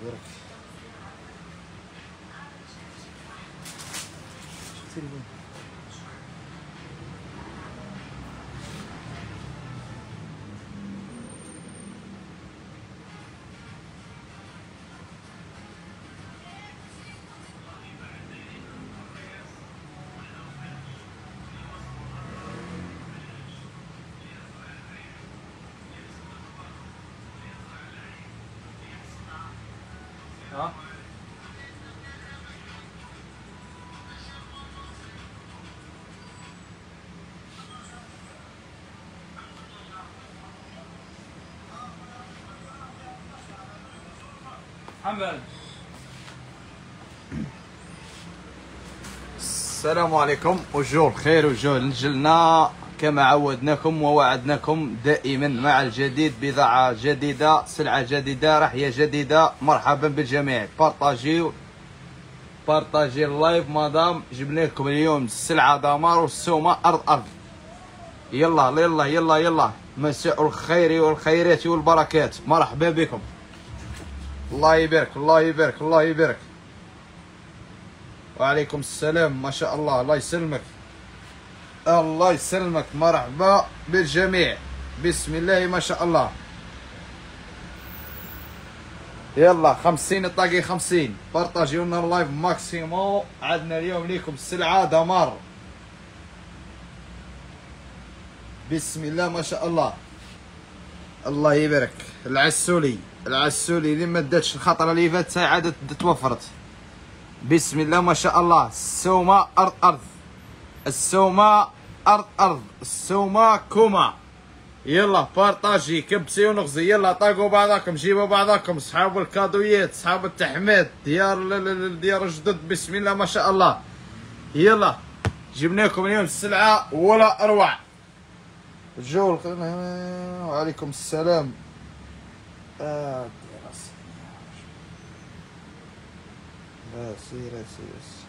الله يبارك السلام عليكم. وجوه الخير وجوه نجلنا كما عودناكم ووعدناكم دائما مع الجديد بضاعة جديدة سلعة جديدة رحية جديدة. مرحبا بالجميع. بارطاجيو بارطاجي اللايف مدام. جبنا لكم اليوم السلعة دمار والسومة أرض أرض. يلا يلا يلا يلا. مساء الخير والخيرات والبركات. مرحبا بكم. الله يبارك الله يبارك الله يبارك. وعليكم السلام. ما شاء الله الله يسلمك. الله يسلمك مرحبا بالجميع. بسم الله ما شاء الله. يلا خمسين طاقي خمسين. بارطاجيو لنا ال live maximum. عندنا اليوم ليكم السلعة دمار. بسم الله ما شاء الله. الله يبارك. العسولي العسولي اللي ما داتش الخطرة اللي فاتت عادت توفرت. بسم الله ما شاء الله. السومة أرض أرض. السومة أرض أرض. السومة كوما. يلا بارطاجي كبسي ونغزي. يلا طاقوا بعضكم جيبوا بعضكم صحاب الكادويات صحاب التحميد. ديار ديار جدد. بسم الله ما شاء الله. يلا جبنا لكم اليوم السلعة ولا أروع. جو الخ- وعليكم السلام. آه سير سير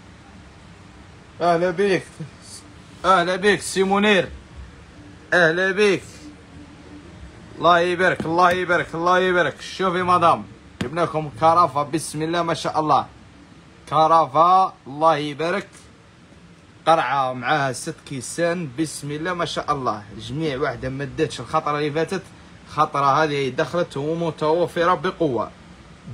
أهلا بيك. أهلا بيك سي منير أهلا بيك الله يبارك الله يبارك الله يبارك شوفي مدام جبنا لكم كرافه بسم الله ما شاء الله كرافه الله يبارك قرعه معاها ست كيسان بسم الله ما شاء الله جميع واحدة ما داتش الخطره اللي فاتت خطره هذه دخلت ومتوفره بقوه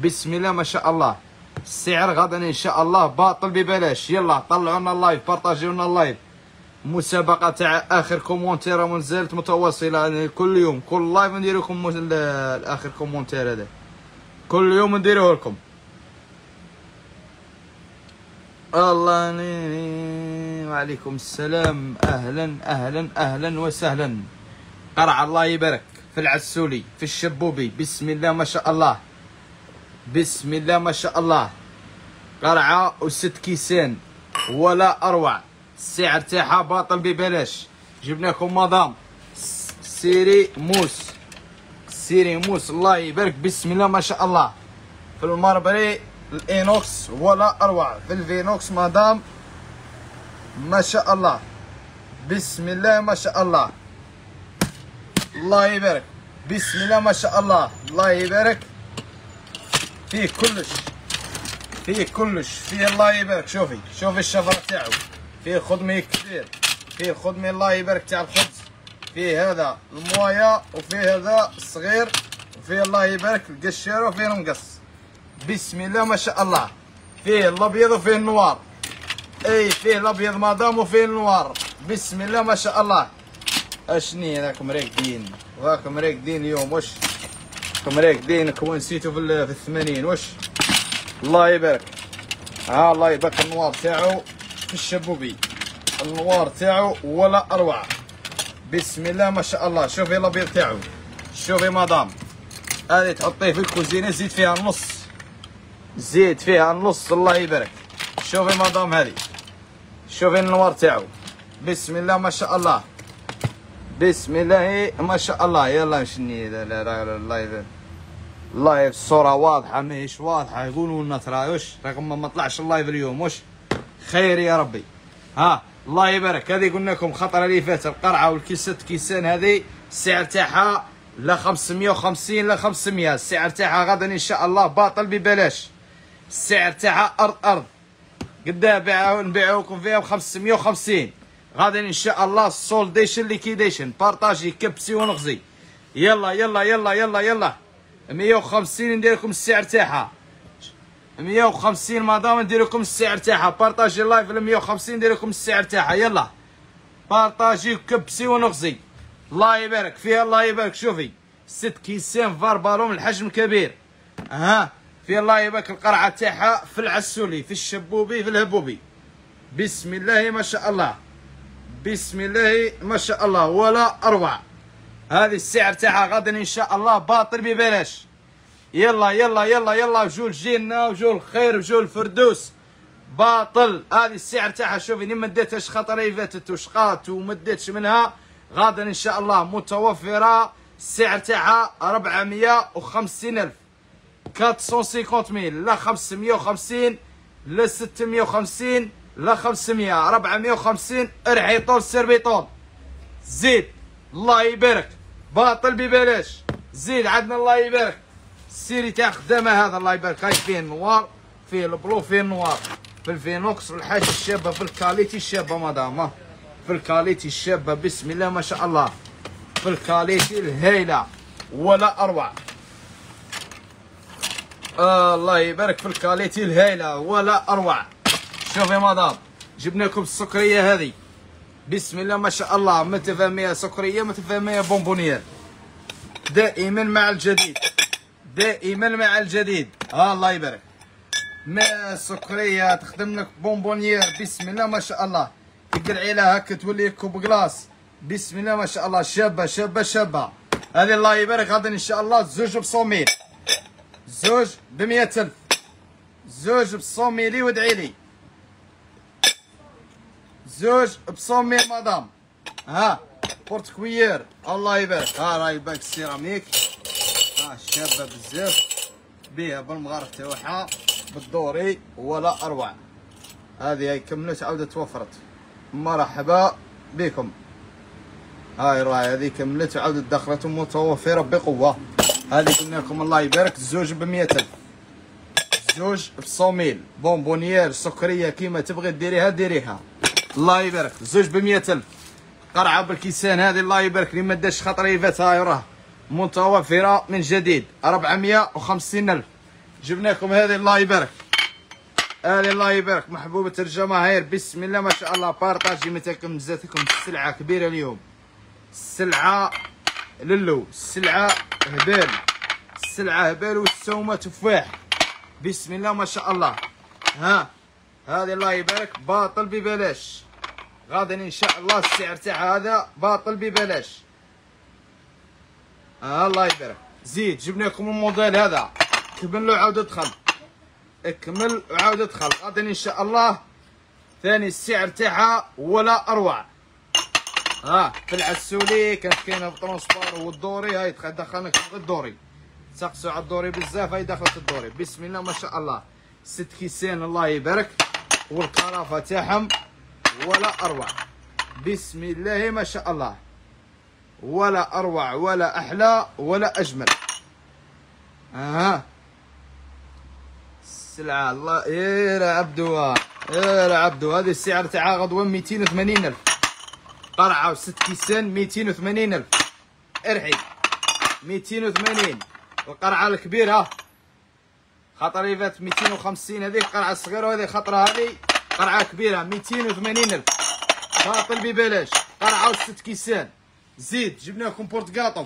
بسم الله ما شاء الله السعر غدا ان شاء الله باطل ببلاش يلا طلعوا لنا ال live بارطاجيو لنا ال live مسابقة تاع آخر commentaire ما زالت متواصلة يعني كل يوم. كل live ندير لكم الآخر commentaire هذا كل يوم نديروه لكم. الله ني- وعليكم السلام. أهلا أهلا أهلا وسهلا. قرع الله يبارك في العسولي في الشبوبي. بسم الله ما شاء الله. بسم الله ما شاء الله. قرعة وست كيسان ولا أروع. السعر تاعها باطل ببلاش. جبنا لكم مدام série موس. série موس. الله يبارك. بسم الله ما شاء الله. في المربري ال inox ولا أروع. في l'inox مدام ما شاء الله. بسم الله ما شاء الله. الله يبارك. بسم الله ما شاء الله. الله يبارك. فيه كلش. فيه كلش. فيه الله يبارك. شوفي. شوفي الشفرة تاعو. فيه خدمة كثير فيه خدمة الله يبارك تاع الخبز فيه هذا الموية وفيه هذا الصغير وفيه الله يبارك القشيرة وفيه المقص. بسم الله ما شاء الله. فيه الأبيض وفيه النوار. أي فيه الأبيض مدام وفيه النوار. بسم الله ما شاء الله. أشني راكم راكدين راكم راكدين اليوم واش راكم راكدين كون نسيتو في ال- في الثمانين واش الله يبارك. ها الله يبارك النوار تاعو. الشبوبي النوار تاعو ولا أروع. بسم الله ما شاء الله. شوفي الأبيض تاعو. شوفي مدام. هذه تحطيه في الكوزينة زيد فيها النص. زيد فيها النص الله يبارك. شوفي مدام هذه. شوفي ال noir تاعو. بسم الله ما شاء الله. بسم الله ما شاء الله. يلا لا ال live ال live الصورة واضحة ماهيش واضحة. يقولوا لنا ترى وش رغم ما طلعش ال live اليوم وش خير يا ربي. ها الله يبارك. هذه قلنا لكم خطرة اللي فاتت القرعة والكيسات كيسان هذه السعر تاعها لا 550 لا 500 السعر تاعها غدا إن شاء الله باطل ببلاش. السعر تاعها أرض أرض. بيعوا نبيعوكم فيها ب 550 غادي إن شاء الله سولديشن liquidation بارطاجي كبسي ونغزي. يلا يلا يلا يلا يلا. 150 ندير لكم السعر تاعها. 150 مدام ندير لكم السعر تاعها. بارطاجي ال live ل 150 ندير لكم السعر تاعها. يلا. بارطاجي كبسي ونغزي. الله يبارك فيها الله يبارك. شوفي. ست كيسان verre ballon الحجم كبير. ها في الله يبارك. القرعة تاعها في العسولي في الشبوبي في الهبوبي. بسم الله ما شاء الله. بسم الله ما شاء الله. ولا أروع. هذه السعر تاعها غدا إن شاء الله. باطل ببلاش. يلا يلا يلا يلا وجو الجنة وجو الخير وجو الفردوس باطل. هذه السعر تاعها شوفي ني ما ديتهاش خطره فاتت وشقات وما ديتش منها. غدا إن شاء الله متوفرة. السعر تاعها 450 ألف. 450 ميل. لا 550 لا 650 لا 500 450 ارحي طول سيربيطون زيد. الله يبارك. باطل ببلاش. زيد عندنا الله يبارك. ال série تاع خدامه هذا الله يبارك. هاي فيه ال noir فيه ال bleu؟ فيه ال noir في l'inox الحاجة الشابة في ال qualité الشابة مدام. في ال qualité الشابة بسم الله ما شاء الله. في ال qualité الهايلة ولا أروع. آه الله يبارك في ال qualité الهايله ولا أروع. شوف يا مدام جبنا لكم السكرية هذه. بسم الله ما شاء الله متفاهمية سكرية متفاهمية bonbonnière دائما مع الجديد. دائما مع الجديد. آه الله يبارك. ما سكرية تخدم لك bonbonnière. بسم الله ما شاء الله. تقلعي لها هكا تولي coupe glace بسم الله ما شاء الله. شابة شابة شابة. هذه الله يبارك. غدا إن شاء الله زوج بصوميل. زوج ألف. زوج بصومي لي وادعي لي. زوج بصومي مدام. ها بورتكويير. الله يبارك. ها راه يبارك السيراميك ها شابه بزاف. بيها بالمغارف تاعها بالدوري ولا أروع. هذه هاي كملت عاودة توفرت. مرحبا بكم. هاي راه هذه كملت وعاودت دخلت متوفرة بقوة. هذه قلنا لكم الله يبارك الزوج ب ألف. زوج بصوميل بونبونيير سكرية كيما تبغي ديريها ديريها. الله يبارك زوج ب ألف. قرعة بالكيسان هذه الله يبارك لي ما داش خطري فات هاي راه متوفرة من جديد. 450 ألف. جبنا لكم هذه الله يبارك. هذه الله يبارك. محبوبه الجماهير بسم الله ما شاء الله. بارطاجي متاكم نزلت السلعه كبيرة اليوم. السلعه للو. السلعه هبال. السلعه هبال والسومة تفاح. بسم الله ما شاء الله. ها. هذه الله يبارك. باطل ببلاش. غادا إن شاء الله السعر تاع هذا باطل ببلاش. الله يبارك زيد جبنا لكم الموديل هذا كمل له عاود ادخل اكمل وعاود ادخل غادا ان شاء الله ثاني السعر تاعها ولا اروع ها في العسولي كانت كاينة في ترونسبور والدوري هاي دخلنا في الدوري سقسوا على الدوري بزاف هاي دخلت الدوري بسم الله ما شاء الله ست كيسان الله يبارك والكرافه تاعهم ولا اروع بسم الله ما شاء الله ولا أروع ولا أحلى ولا أجمل. ها السلعه الله. يا عبدو. يا عبدو. هذه السعر تاعها غدوة 280 ألف. قرعة وست كيسان 280 ألف. إرحي. 280 القرعه الكبيرة. خاطر فات 250 هذه القرعه الصغيره وهذه خطرة. هذه قرعة كبيرة. 280 ألف. باطل ببلاش. قرعة وست كيسان. زيد جبنا لكم بورتقاطو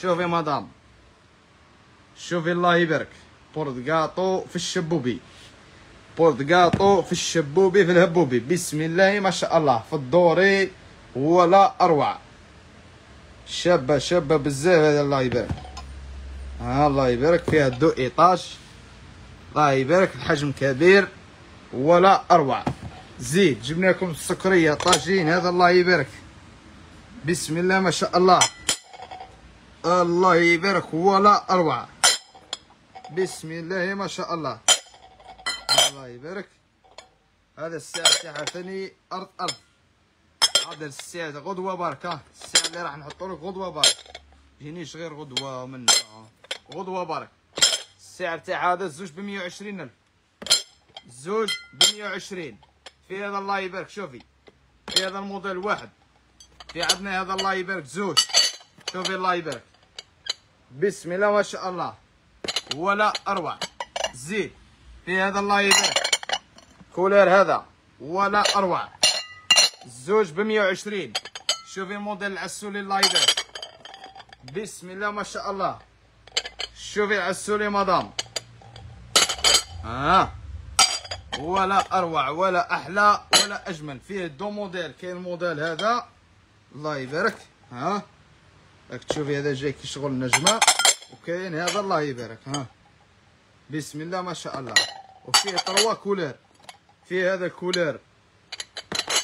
شوفي مدام شوفي الله يبارك بورتقاطو في الشبوبي بورتقاطو في الشبوبي في الهبوبي بسم الله ما شاء الله في الدوري ولا اروع شابه شابه بزاف هذا الله يبارك ها الله يبارك فيها دو ايطاج الله يبارك الحجم كبير ولا اروع زيد جبنا لكم السكريه طاجين هذا الله يبارك بسم الله ما شاء الله. الله يبارك ولا أروع. بسم الله ما شاء الله. الله يبارك. هذا الساعة تاعها ثاني أرض أرض. هذا الساعة غدوة بارك. ها الساعة اللي راح نحطو لك غدوة بارك. جينيش غير غدوة من غدوة برك السعر تاع هذا الزوج ب 120 ألف. الزوج ب 120 في هذا الله يبارك. شوفي. في هذا الموديل واحد. في عندنا هذا الله يبارك. زوج. شوفي الله يبارك. بسم الله ما شاء الله. ولا أروع. زيد. في هذا الله يبارك. كولير هذا. ولا أروع. الزوج ب 120 شوفي الموديل العسولي الله يبارك. بسم الله ما شاء الله. شوفي العسولي مدام. ها. آه. ولا أروع ولا أحلى ولا أجمل. فيه deux modèles. كاين الموديل هذا. الله يبارك. ها؟ راك تشوفي هذا جاي كي شغل نجمه وكاين هذا الله يبارك. ها؟ بسم الله ما شاء الله. وفيه trois couleurs. فيه هذا couleur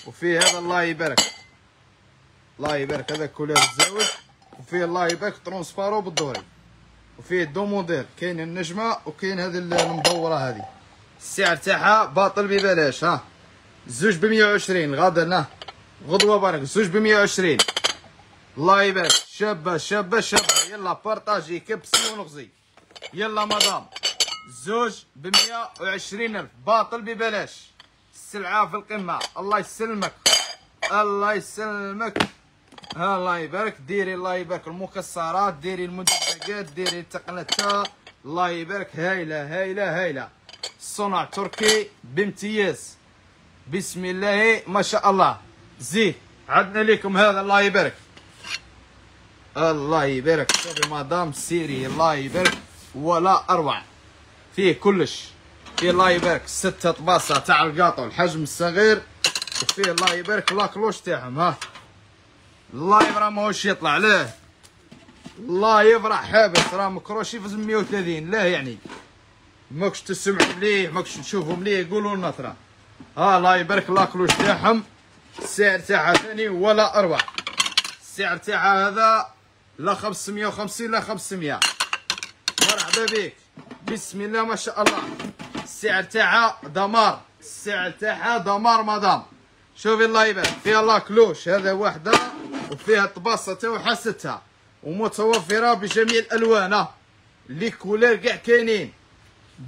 وفيه هذا الله يبارك. الله يبارك. هذا couleur الزاوج وفيه الله يبارك transparent بال doré. وفيه دو موديل. كاين النجمة وكاين هذه المدورة هذه. السعر تاعها باطل ببلاش. ها؟ زوج ب 120 غدا غدوة بارك زوج ب 120 الله يبارك. شابة شابة شابة. يلا بارطاجي كبسي ونغزي. يلا مدام. زوج ب 120 ألف. باطل ببلاش. السلعه في القمة. الله يسلمك. الله يسلمك. الله يبارك. ديري الله يبارك. المكسرات ديري المدبقات ديري التقنته الله يبارك. هايلة هايلة هايلة. صنع تركي بامتياز. بسم الله ما شاء الله. زيد عدنا لكم هذا الله يبارك. الله يبارك. شوفي مدام سيري الله يبارك. ولا أروع. فيه كلش. فيه الله يبارك. ستة طباسة تاع القاطو الحجم الصغير. وفيه الله يبارك لاكلوش تاعهم ها. الله يبارك ماهوش يطلع ليه الله يفرح حابس. راه مكروشي في 130 ليه يعني. ماكش تسمعوا مليح ماكش تشوفوا مليح قولوا لنا ترى. ها الله يبارك لاكلوش تاعهم. السعر تاعها ثاني ولا أروع. السعر تاعها هذا لا 550 لا 500 مرحبا بك. بسم الله ما شاء الله. السعر تاعها دمار. السعر تاعها دمار مدام. شوفي الله يبارك فيها la cloche هذا وحده وفيها طباسة تاعو حاستها ومتوفرة بجميع الالوان les couleurs كاع كاينين.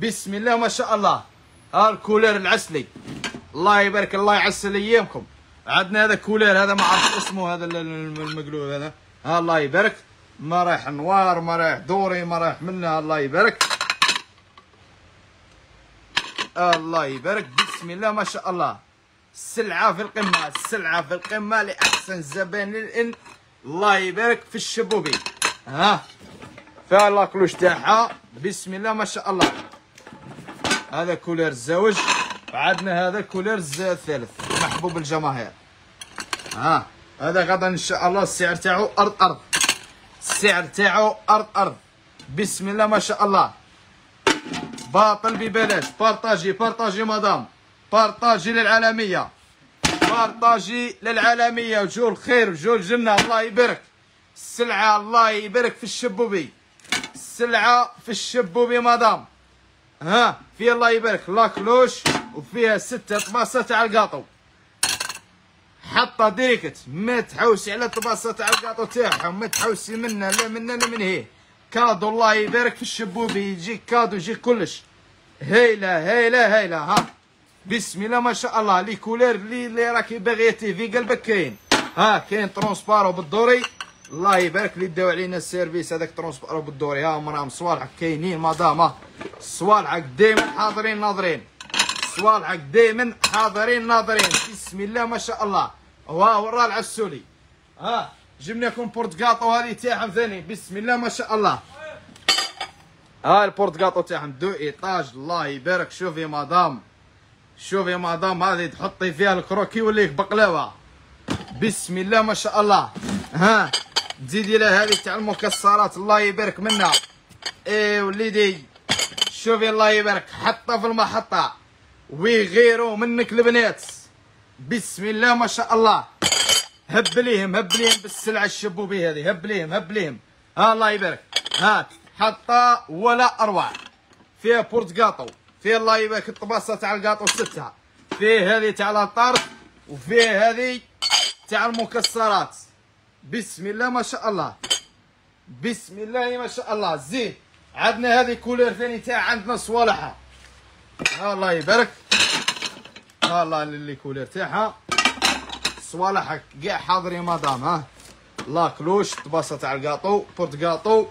بسم الله ما شاء الله. ها ال couleur العسلي. الله يبارك الله يعسل أيامكم. عندنا هذا couleur هذا ما عرفت اسمه هذا المقلوب هذا. ها الله يبارك. ما رايح noir ما رايح doré ما رايح منها الله يبارك. الله يبارك. بسم الله ما شاء الله. السلعة في القمة السلعة في القمة لأحسن زبائن للإن. الله يبارك في الشبوبي. ها؟ فيها تاعها بسم الله ما شاء الله. هذا كولير الزوج وعندنا هذا كولير الثالث محبوب الجماهير. ها هذا غدا إن شاء الله السعر تاعو أرض أرض. السعر تاعو أرض أرض. بسم الله ما شاء الله. باطل ببلاش. بارطاجي بارطاجي مدام. بارطاجي للعالمية. بارطاجي للعالمية. وجو الخير وجو الجنه الله يبارك. السلعة الله يبارك في الشبوبي. السلعة في الشبوبي مدام. ها في الله يبارك. la cloche وفيها ستة طباسة تاع القاطو. حطها direct ما تحوسي على طباسة تاع القاطو تاعهم ما تحوسي منا لا منا لا من هي. cadeau الله يبارك في الشبوبي يجيك cadeau يجيك كلش. هايلة هايلة هايلة ها. بسم الله ما شاء الله les couleurs لي اللي راكي باغيتي في قلبك كاين. ها كاين transparent بال doré. الله يبارك لي داو علينا ال service هذاك transparent بال doré. ها مراهم صوالحك كاينين مدام صوالحك دائما حاضرين ناظرين. صوالحك دائما حاضرين ناظرين. بسم الله ما شاء الله. وها ورا العسولي. ها جبنا لكم porte-gâteau هذه تاعهم ثاني. بسم الله ما شاء الله. ها ال porte-gâteau تاعهم deux étages الله يبارك. شوفي مدام. شوفي مدام هذه تحطي فيها ال croquet وليك بقلاوة. بسم الله ما شاء الله. ها تزيدي لها هذه تاع المكسرات. الله يبارك منها. إي وليدي. شوفي الله يبارك. حطها في المحطة. ويغيروا منك البنات. بسم الله ما شاء الله. هب ليهم هب ليهم بالسلعة الشبوبيه هذه. هب ليهم هب ليهم. ها الله يبارك. هات حطها ولا أروع. فيها بورتقاطو فيه الله يبارك الطباسة تاع القاطو ستة فيه هذه تاع الطرف وفيه هذه تاع المكسرات. بسم الله ما شاء الله. بسم الله ما شاء الله. زين. عندنا هذه كولير ثاني تاع عندنا صوالحها ها الله يبارك. ها الله les couleurs تاعها صوالحها كاع حاضرين مدام ها. la cloche طباسه تاع ال gâteau porte-gâteau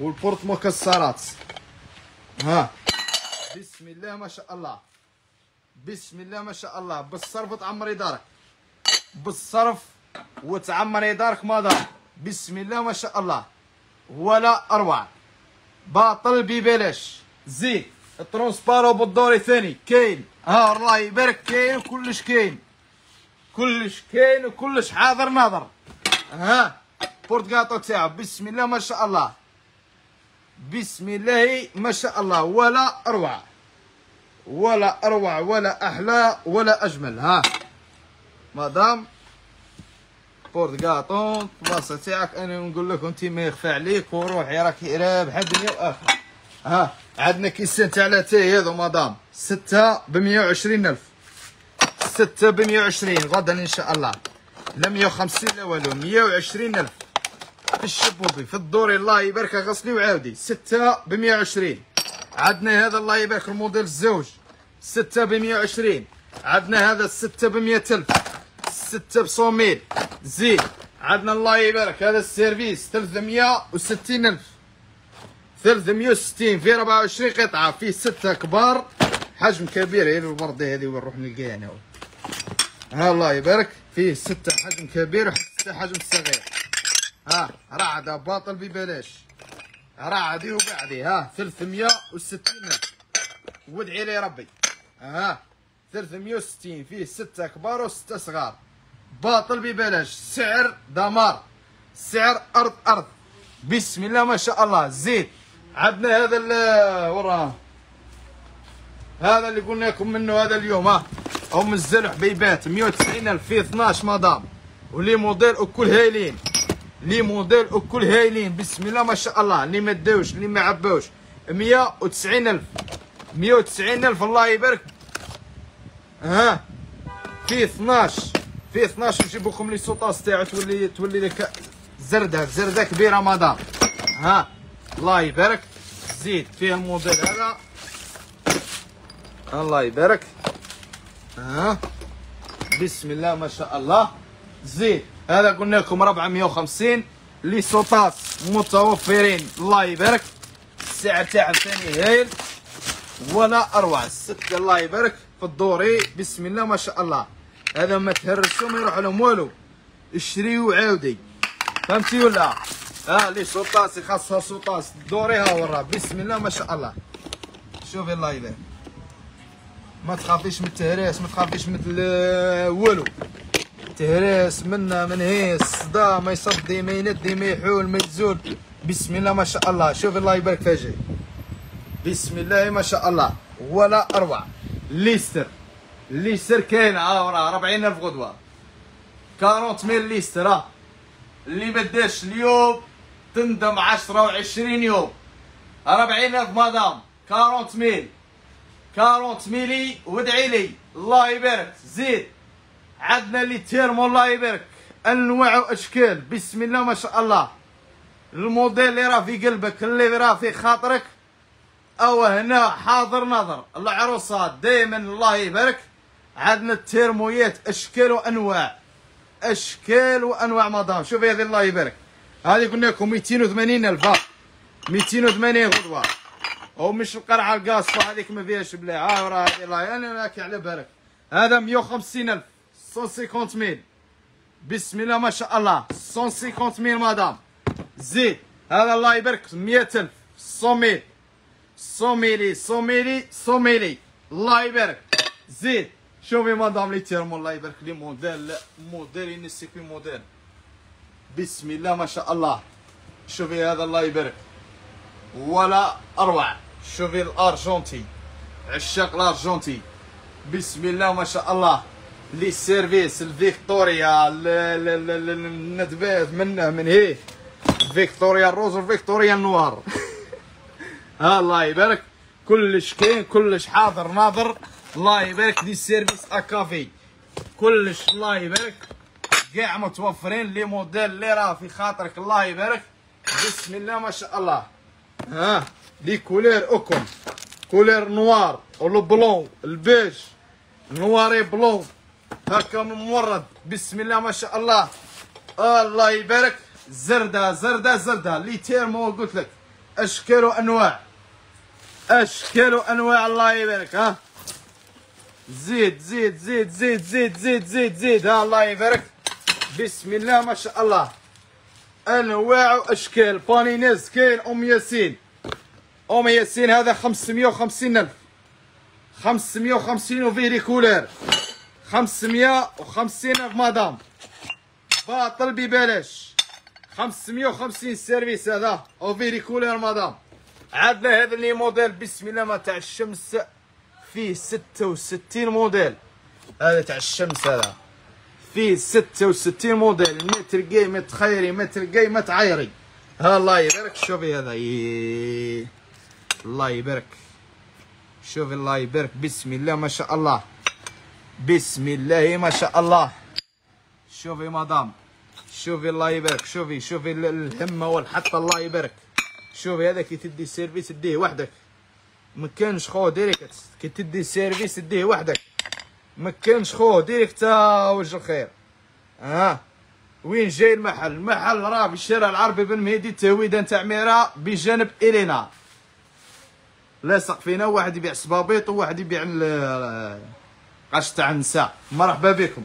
وال porte مكسرات. ها. بسم الله ما شاء الله. بسم الله ما شاء الله. بالصرف تعمري دارك بالصرف وتعمري دارك مدام بسم الله ما شاء الله. ولا أروع. باطل ببلاش. زين. ال transparent وبال doré ثاني كاين ها الله يبارك كاين وكلش كاين كلش كاين وكلش حاضر ناظر. ها. porte-gâteau تاعو. بسم الله ما شاء الله. بسم الله ما شاء الله. ولا أروع. ولا أروع. ولا أحلى. ولا أجمل. ها. madame. porte-gâteau البلاصة تاعك. أنا نقول لك أنت ما يخفى عليك وروحي راكي رابحه دنيا واخره ها. عندنا كيسان تاع لاتاي هذو مدام. ستة بمية وعشرين ألف. ستة بمية وعشرين. غدا إن شاء الله. لا مية وخمسين لا والو. مية وعشرين ألف. في الشبوبي في ال doré الله يبارك. غسلي وعاودي. ستة بمية وعشرين. عندنا هذا الله يبارك. الموديل الزوج. ستة بمية وعشرين. عندنا هذا ستة بمية ألف. ستة ب cent mille. زين. عندنا الله يبارك. هذا ال service. ثلاثمية وستين ألف. 360 في 24 قطعة فيه ستة كبار. حجم كبير هي الوردة هذه وين نروح نلقاها أنا ها الله يبارك فيه ستة حجم كبير وستة حجم صغير. ها رعدة باطل ببلاش. رعدي وبعدي ها 360 وادعي لي ربي. ها 360 فيه ستة كبار وستة صغار. باطل ببلاش سعر دمار سعر أرض أرض. بسم الله ما شاء الله زيد عندنا هذا وراه هذا اللي قلنا لكم منه هذا اليوم ها. ام الزرع حبيبات 190 ألف في 12 مدام. ولي موديل اكل هايلين. لي موديل اكل هايلين. بسم الله ما شاء الله. اللي ما داوش اللي ما عباوش. 190 ألف. 190 ألف الله يبارك. ها. في 12 في 12 نجيب لكم لي سوطاس تاعو تولي تولي لك زردة زردة كبيرة مدام. ها. الله يبارك. زيد فيه الموديل هذا. الله يبارك. ها. بسم الله ما شاء الله. زيد هذا قلنا لكم 450 لي سوطاس متوفرين. الله يبارك. السعر تاعهم ثاني هايل ولا أروع. الست الله يبارك. في الدوري. بسم الله ما شاء الله. هذا ما تهرسوا ما يروح لهم والو. اشريو عاودي. فهمتي ولا؟ ها لي سوطاس خاصها سوطاس دوريها ورا. بسم الله ما شاء الله. شوفي الله يبارك ما تخافيش من التهريس ما تخافيش من والو تهريس منا من هيس. صدا ما يصدي ما يندي ما يحول ما يزول. بسم الله ما شاء الله. شوف الله يبارك فيجي بسم الله ما شاء الله. ولا أروع. ليستر. ليستر كاين ها وراه 40000 غدوة. 40000 ليستر ها. اللي ما اليوم تندم 10 و20 يوم. 40000 مدام 40000 40000 وادعي لي الله يبارك. زيد عندنا لي تيرمو الله يبارك. أنواع وأشكال. بسم الله ما شاء الله. الموديل اللي راه في قلبك اللي راه في خاطرك أو هنا حاضر نظر. العروسات دائما الله يبارك. عندنا التيرمويات أشكال وأنواع. أشكال وأنواع مدام. شوفي هذه الله يبارك. هذه قلنا لكم 280 ألف. 280 غدوة. ومش القرعة القاصفه هذيك ما فيهاش بلا ها راه هذه الله أنا راك على بالك. هذا 150 ألف. 150 mille. بسم الله ما شاء الله. 150 mille madame زيد هذا الله يبارك. 100 ألف. 100 mille. 100 mille 100 mille 100 mille. الله يبارك. زيد شوفي madame les thermos الله يبارك les modèles. موديل ينسيك موديل. بسم الله ما شاء الله. شوفي هذا الله يبارك. ولا أروع. شوفي ال argenté. عشاق ال argenté. بسم الله ما شاء الله. les services الفيكتوريا الندبات منه من هي. فيكتوريا ال rose وفيكتوريا ال noir. ها الله يبارك. كلش كاين كلش حاضر ناظر. الله يبارك. des services à café. كلش الله يبارك. كاع متوفرين les modèles اللي راه في خاطرك الله يبارك. بسم الله ما شاء الله. ها لي كولير اوكم كولير نوار ولو بلون البيج. نواري بلون. هكا مورد بسم الله ما شاء الله. الله يبارك. زردة زردة زردة. لي تيرمو قلت لك. اشكال وانواع اشكال وانواع الله يبارك ها؟ زيد زيد زيد زيد زيد زيد زيد زيد. ها الله يبارك. بسم الله ما شاء الله انواع واشكال بانينيز كاين ام ياسين ام ياسين هذا 550 الف 550 وفيري كولير 550 الف مدام باطل ببلاش 550 سيرفيس هذا وفيري كولير مدام عندنا هذا اللي موديل بسم الله ما تاع الشمس فيه 66 موديل هذا تاع الشمس هذا فيه 66 موديل متر جاي متر خيري متر جاي متر عيري. ها الله يبارك. شوفي هذا. الله يبارك. شوفي الله يبارك. بسم الله ما شاء الله. بسم الله ما شاء الله. شوفي مدام. شوفي الله يبارك. شوفي شوفي ال- الهمه والحطه الله يبارك. شوفي هذا كي تدي السيرفيس تديه وحدك. ما كانش خو direct. كي تدي ال service تديه وحدك. ما كانش خو direct وجه الخير. ها؟ وين جاي المحل؟ المحل راه في الشارع العربي بن مهيدي تهويده نتاع ميرا بجانب إلينا. لاصق فينا واحد يبيع صبابيط وواحد يبيع قش تاع النساء. مرحبا بكم.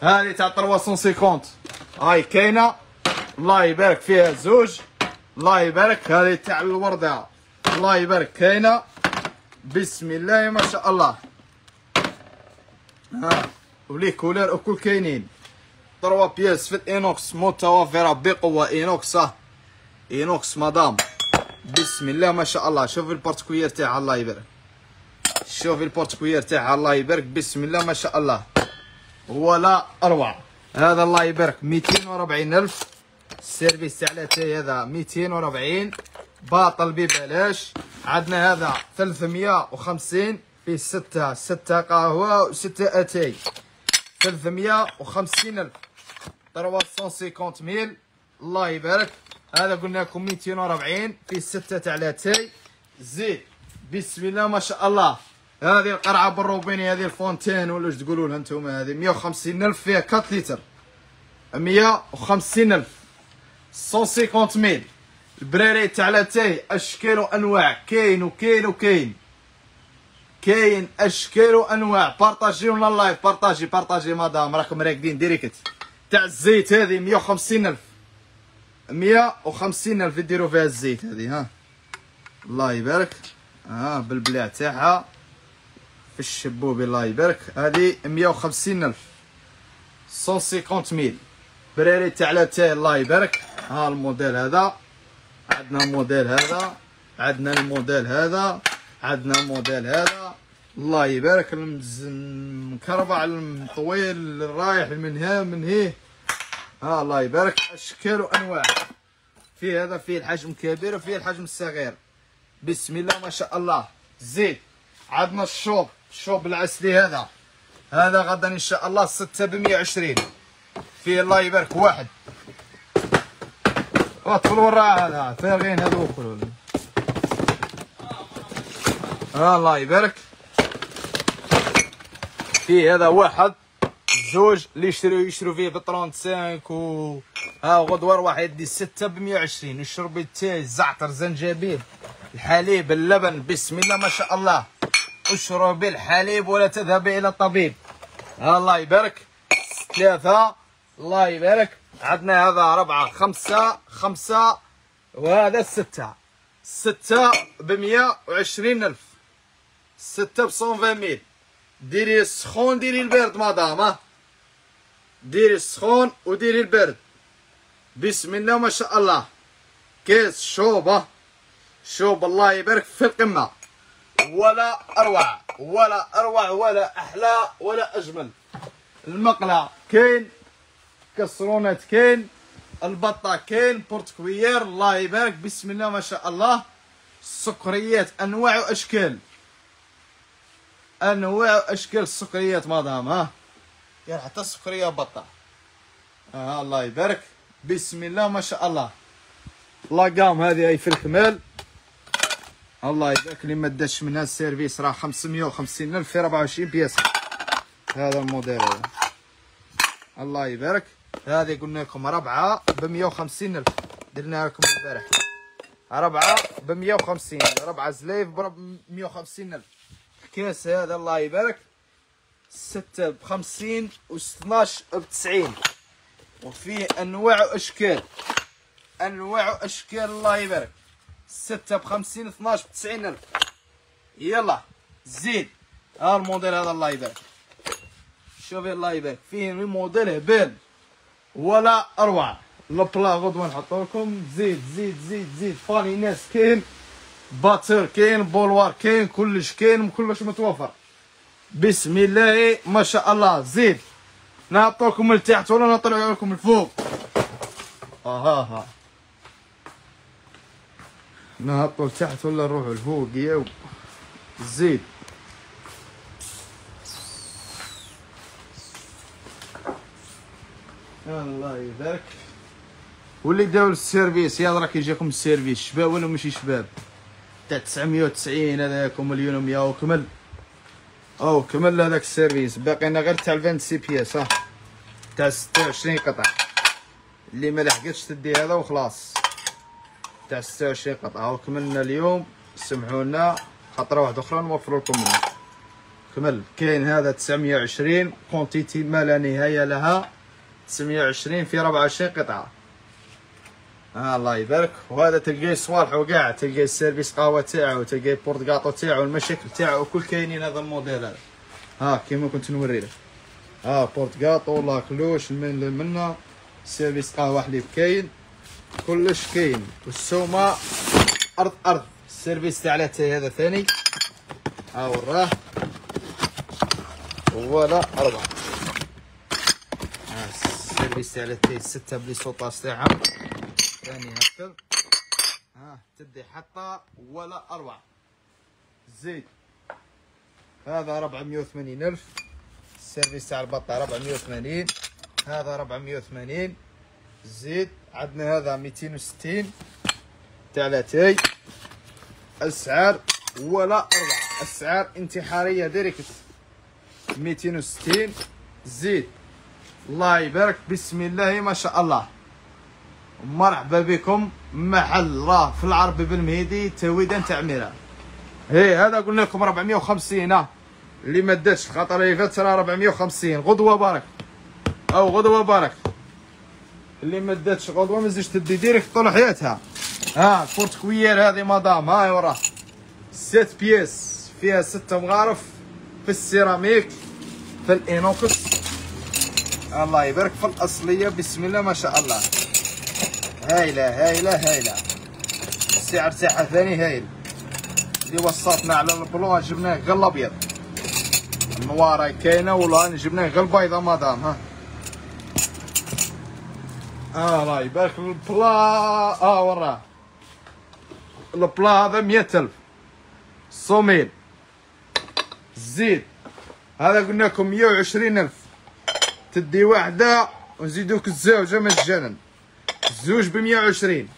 هذه تاع 350 هاي كاينة. الله يبارك فيها زوج. الله يبارك. هذه تاع الوردة. الله يبارك. كاينة. بسم الله ما شاء الله. ها و les couleurs وكل كاينين trois pièces في ال inox متوفره بقوه inox آه. inox madame. بسم الله ما شاء الله شوف ال porte-cuillères تاعها الله يبارك شوف ال porte-cuillères تاعها الله يبارك بسم الله ما شاء الله ولا اروع. هذا الله يبارك 240 ألف. ال service تاع لاتاي هذا. 240 باطل ببلاش. عندنا هذا 350 فيه ستة. ستة قهوة وستة أتاي. 350 ألف. 350 mille. الله يبارك. هذا قلنا لكم 240 فيه ستة تاع لاتاي زيد بسم الله ما شاء الله. هذه القرعة بالروبيني هذه ال fontaine ولا إيش تقولوا لها أنتم هذه 150 ألف فيها 4 لتر 150 ألف. 150 mille. البراري تاع لاتاي أشكال وأنواع. كاين وكاين وكاين. كاين أشكال وأنواع. بارطاجيو لنا ال live partagez partagez madame. راكم راكدين direct. تاع الزيت هذه 150 ألف. 150 ألف ديروا فيها الزيت هذه ها. الله يبارك. ها بالبلاع تاعها. في الشبوبي الله يبارك. هذه 150 ألف. 150 mille براري تاع لاتاي الله يبارك. ها الموديل هذا. عندنا الموديل هذا. عندنا الموديل هذا. عندنا الموديل هذا. الله يبارك المكربع الطويل الرايح من ها من هيه ها الله يبارك. أشكال وأنواع. في هذا فيه الحجم الكبير وفيه الحجم الصغير. بسم الله ما شاء الله. زيد عندنا الشوب. الشوب العسلي هذا. هذا غدا إن شاء الله ستة بمية وعشرين. فيه الله يبارك. واحد. اطفل وراء هذا. فارغين هذو كلهم. ها الله يبارك. فيه هذا واحد زوج اللي يشتروا يشتروا فيه ب 35 و ها غدوة واحد يدي 6 ب 120 يشرب التاي الزعتر زنجبيل الحليب اللبن بسم الله ما شاء الله. اشربي الحليب ولا تذهبي إلى الطبيب. الله يبارك. ثلاثة الله يبارك. عندنا هذا ربعة خمسة خمسة وهذا ستة. ستة بمية وعشرين ألف. ستة بصون ميل. ديري السخون ديري البرد مدام ديري السخون وديري البرد بسم الله ما شاء الله كيس شوبة شوب الله يبارك في القمة ولا أروع ولا أروع ولا أحلى ولا أجمل المقلة كاين كسرونات كاين البطة كاين بورتكويير الله يبارك بسم الله ما شاء الله السكريات أنواع وأشكال أنواع واشكال السكريات مدام ها؟ يعني حتى السكريه بطة. آه الله يبارك. بسم الله ما شاء الله. la gamme هذه هي في الكمال الله يبارك. اللي ما داش منها ال service راه 550 ألف في 24 بياسة. هذا الموديل. هذا الله يبارك. هذه قلنا لكم ربعة ب 150 ألف. درنا لكم البارح. ربعة ب 150 ربعة زليف ب 150 ألف. الكاس هذا الله يبارك. ستة بخمسين و 12 بتسعين. وفيه أنواع وأشكال. أنواع وأشكال الله يبارك. ستة بخمسين 12 بتسعين ألف. يلا زيد ها الموديل هذا الله يبارك. شوفي الله يبارك. فيه موديل هبال. ولا أروع. البلا غدوه نحطو لكم زيد زيد زيد زيد. فالي ناس كاين. باتر كاين بولوار كاين كلش كاين كلش متوفر. بسم الله ما شاء الله. زيد نعطوكم من تحت ولا نطلعوا لكم الفوق؟ أها ها نهبطوا لتحت ولا نروحوا لفوق يا زيد. الله يبارك. واللي داو ال service يلا راك يجيكم ال service. شباب ولا ماشي شباب؟ تاع 990 هذاك مليون و 100 وكمل أو كمل هذاك ال service. باقينا غير تاع 26 pièces ها. تاع 26 قطع اللي ما لحقتش تدي هذا وخلاص. تاع 26 قطعة. وكملنا اليوم. سمحوا لنا. خطرة واحدة أخرى نوفر لكم منها. كمل. كاين هذا 920 quantité ما لا نهاية لها. 920 في 24 قطعة. آه الله يبارك. وهذا تلقاي صوالحو كاع تلقاي ال service قهوة تاعو تلقاي porte-gâteau تاعو المشاكل تاعو كل كاينين هذا الموديل هذا. ها كيما كنت نوري لك. ها porte-gâteau la cloche من منا service قهوة حليب كاين كلش كاين. والسومة أرض أرض. ال service تاع لاتاي هذا ثاني. ها وراه. ولا أربعة. ال service تاع لاتاي ستة ب les sous-tasses تاعها. ثاني هكذا ها تدي حتى ولا أربعة زيد هذا ربعة مية وثمانين ألف. ال service تاع مية وثمانين. هذا ربعة مية وثمانين. زيد عندنا هذا ميتين وستين. تاع لاتاي أسعار ولا أربعة أسعار انتحارية direct ميتين وستين. زيد. الله يبارك. بسم الله ما شاء الله. مرحبا بكم محل راه في العربي بالمهيدي تويدا تعميره هي هذا قلنا لكم 450 ها. اللي ما داتش الخطره اللي فات راه 450 غدوة بارك. أو غدوة بارك. اللي ما داتش غدوة ما تزيدش تدي ديريكت طول حياتها. ها كورت كويير هذه مدام. هاي وراه six pièces فيها ستة مغارف في السيراميك في ال inox. الله يبارك في الأصلية. بسم الله ما شاء الله. هايلة هايلة هايلة. السعر تاعها ثاني هايل. اللي وصلتنا على ال blanc جبناه غير الأبيض. النواره كاينة ولا جبناه غير البيضة مدام ها. آه الله يبارك. ال plat آه وراه. ال plat هذا مية ألف. cent mille. زيد. هذا قلنا لكم مية وعشرين ألف. تدي واحدة ونزيدوك الزوجة مجانا. الزوج بمية وعشرين.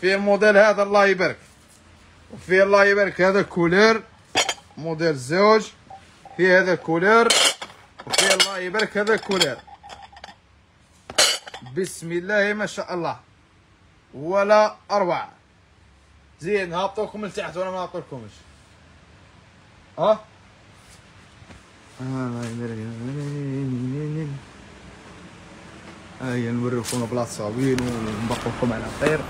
فيه الموديل هذا الله يبارك. وفيه الله يبارك هذا couleur موديل زوج. فيه هذا couleur وفيه الله يبارك هذا couleur بسم الله ما شاء الله. ولا أروع. زين هابطوكم من تحت ولا ما هابطوكمش ها؟ الله هيا نوريكم بلاصة وين ونبقوكم على خير.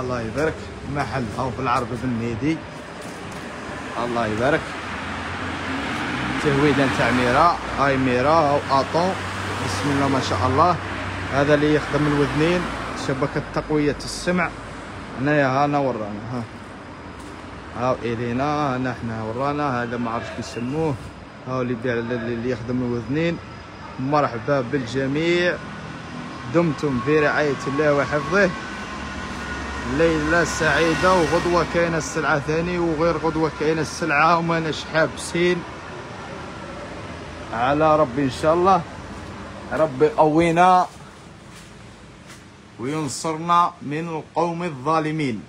الله يبارك. محل أو بالعربي بالميدي. الله يبارك. تهويدا تاع ميرا. هاي ميرا أو أطون. بسم الله ما شاء الله. هذا اللي يخدم الوذنين شبكة تقوية السمع. هنايا هانا ورانا ها. هاو إلينا هنا إحنا ورانا. هذا ما عرفش يسموه هاو اللي يبيع اللي يخدم الوذنين مرحبا بالجميع. دمتم في رعاية الله وحفظه. ليلة سعيدة وغدوة كاينة السلعة ثاني وغير غدوة كاينة السلعة وماناش حابسين. على ربي إن شاء الله. ربي قوينا وينصرنا من القوم الظالمين.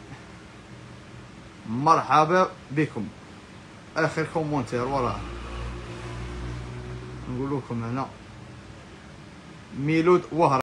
مرحبا بكم. اخر كومونتير وراه نقول لكم هنا. miiluud ugu hara